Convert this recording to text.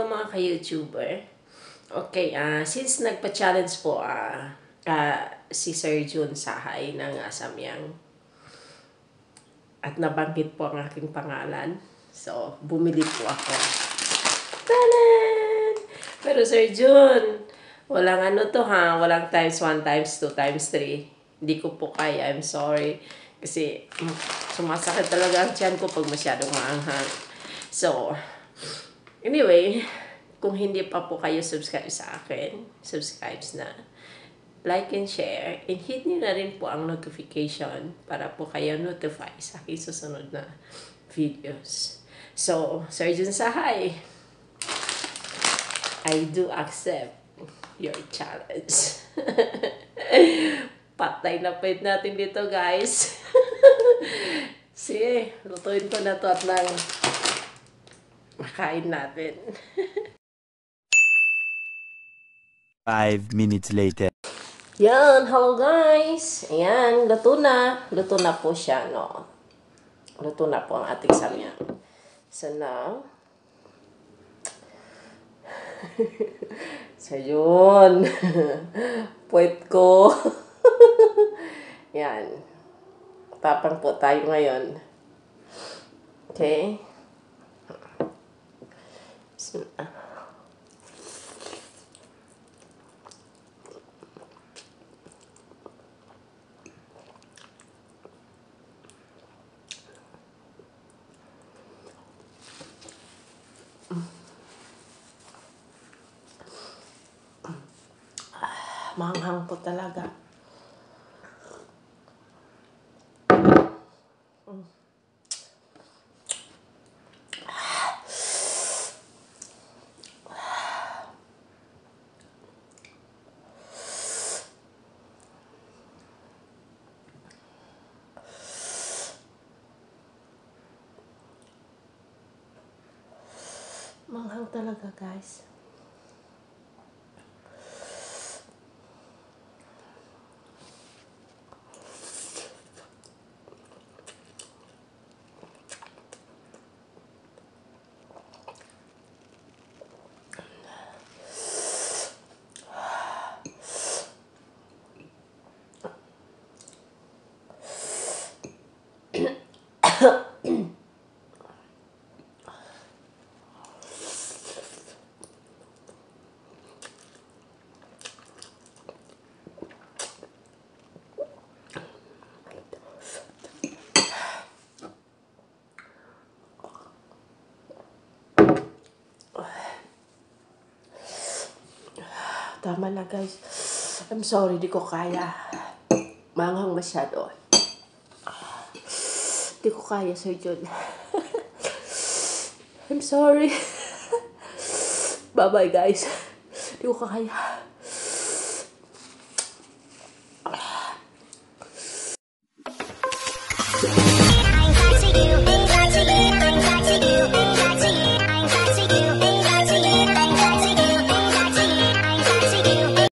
ka-YouTuber. Okay, ah since nagpa-challenge po ah ah, si Sir Jun Sahay ng Asamyang at nabanggit po ang aking pangalan. So, bumili po ako. Tanan! Pero Sir Jun, walang ano to ha, walang times 1 times 2 times 3. Hindi ko po kaya, I'm sorry. Kasi sumasakit talaga ang tiyan ko pag masyadong maanghang. So, anyway, kung hindi pa po kayo subscribe sa akin, subscribe na. Like and share. And hit nyo na rin po ang notification para po kayo notify sa aking susunod na videos. So, Surgeon Sahay, I do accept your challenge. Patay na pwede natin dito, guys. Sige, lutuin ko na to at lang makain natin. Five minutes later. Yan, hello guys. Ayan, luto na. Luto na po siya, no? Luto na po ang ating samyang. So now, so yun. Puwet ko. Yan. Tapang po tayo ngayon. Okay? Manghang po talaga. Manghang talaga, guys. Tama na guys. I'm sorry, di ko kaya. Manghang masyado. Di ko kaya, Sir John. I'm sorry. Bye-bye guys. Di ko kaya.